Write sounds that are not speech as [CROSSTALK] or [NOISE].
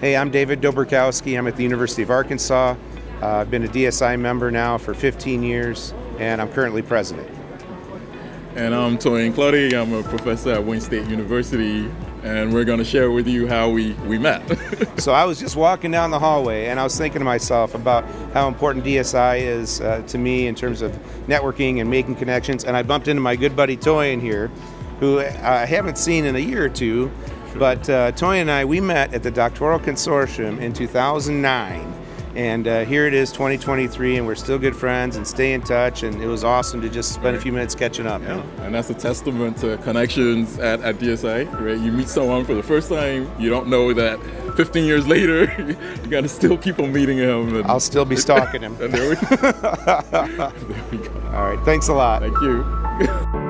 Hey, I'm David Dobrzykowski. I'm at the University of Arkansas. Uh, I've been a DSI member now for 15 years, and I'm currently president. And I'm Toyin Clottey. I'm a professor at Wayne State University, and we're going to share with you how we, we met. [LAUGHS] so I was just walking down the hallway, and I was thinking to myself about how important DSI is uh, to me in terms of networking and making connections. And I bumped into my good buddy Toyin here, who I haven't seen in a year or two. But uh, Toyin and I, we met at the Doctoral Consortium in 2009 and uh, here it is, 2023, and we're still good friends and stay in touch. And it was awesome to just spend a few minutes catching up. Yeah, and that's a testament to connections at, at DSI, right? You meet someone for the first time, you don't know that 15 years later, [LAUGHS] you got to still keep on meeting him. I'll still be stalking him. [LAUGHS] and there we, [LAUGHS] there we go. All right, thanks a lot. Thank you.